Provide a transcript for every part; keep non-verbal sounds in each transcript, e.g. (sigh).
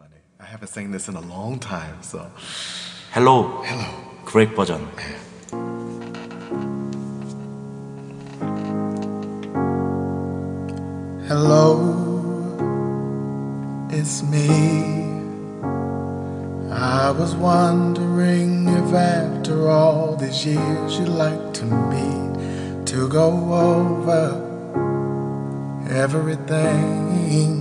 funny. I haven't sang this in a long time, so. 헬로우 Hello. 그렉 버전 Hello, it's me. I was wondering if after all these years you'd like to meet to go over everything.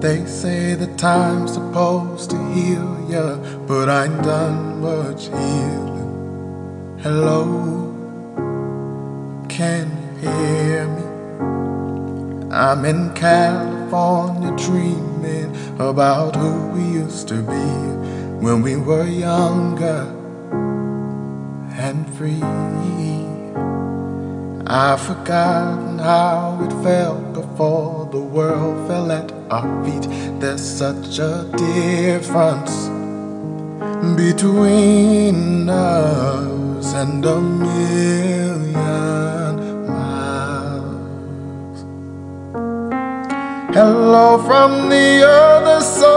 They say the time's supposed to heal ya, but I ain't done much healing. Hello, can you hear me? I'm in California dreaming about who we used to be when we were younger and free. I've forgotten how it felt before the world fell at our feet. There's such a difference between us and a million miles. Hello from the other side.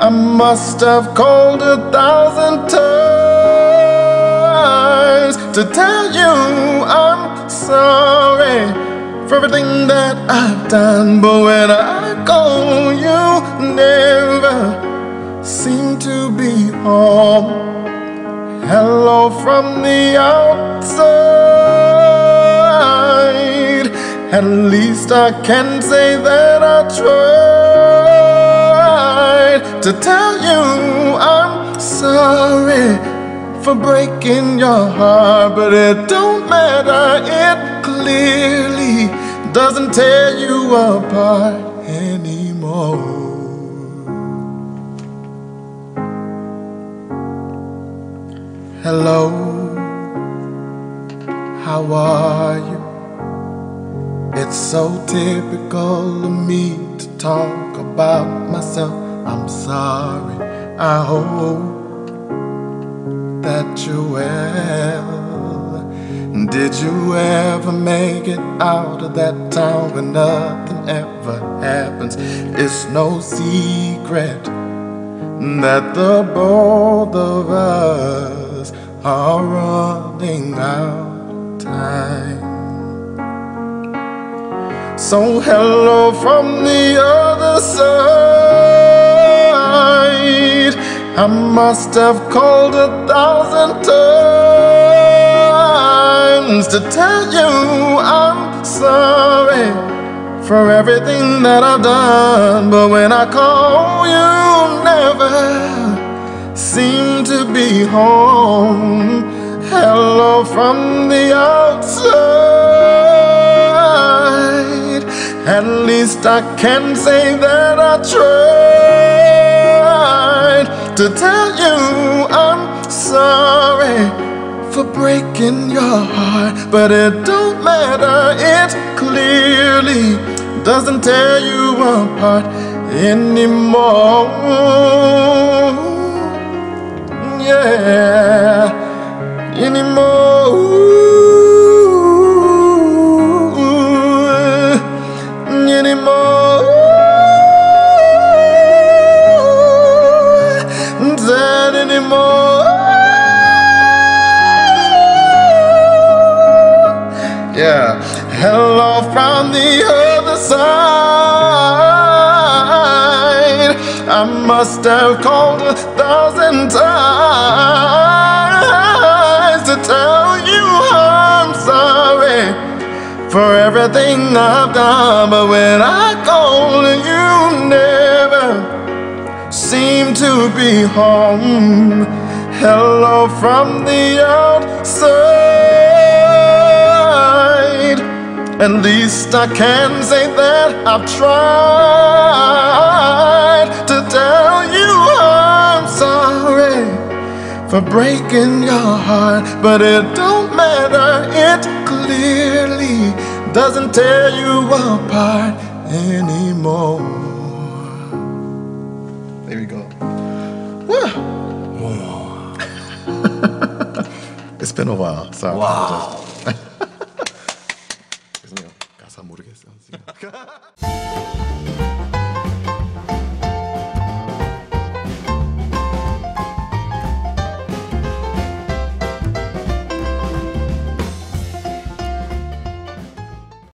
I must have called a thousand times to tell you I'm sorry for everything that I've done. But when I call, you never seem to be home. Hello from the outside. At least I can say that I tried to tell you I'm sorry for breaking your heart, but it don't matter. It clearly doesn't tear you apart anymore. Hello, how are you? It's so typical of me to talk about myself. I'm sorry, I hope that you're well. Did you ever make it out of that town where nothing ever happens? It's no secret that the both of us are running out of time. So hello from the other side. I must have called a thousand times to tell you I'm sorry for everything that I've done. But when I call, you never seem to be home. Hello from the outside. At least I can say that I tried to tell you I'm sorry for breaking your heart, but it don't matter. It clearly doesn't tear you apart anymore. Yeah, anymore, Yeah, hello from the other side. I must have called a thousand times to tell you I'm sorry for everything I've done. But when I call, you never seem to be home. Hello from the outside. At least I can say that I've tried to tell you I'm sorry for breaking your heart, but it don't matter. It clearly doesn't tear you apart anymore. There we go. Woo. (laughs) it's been a while, so I apologize. 와우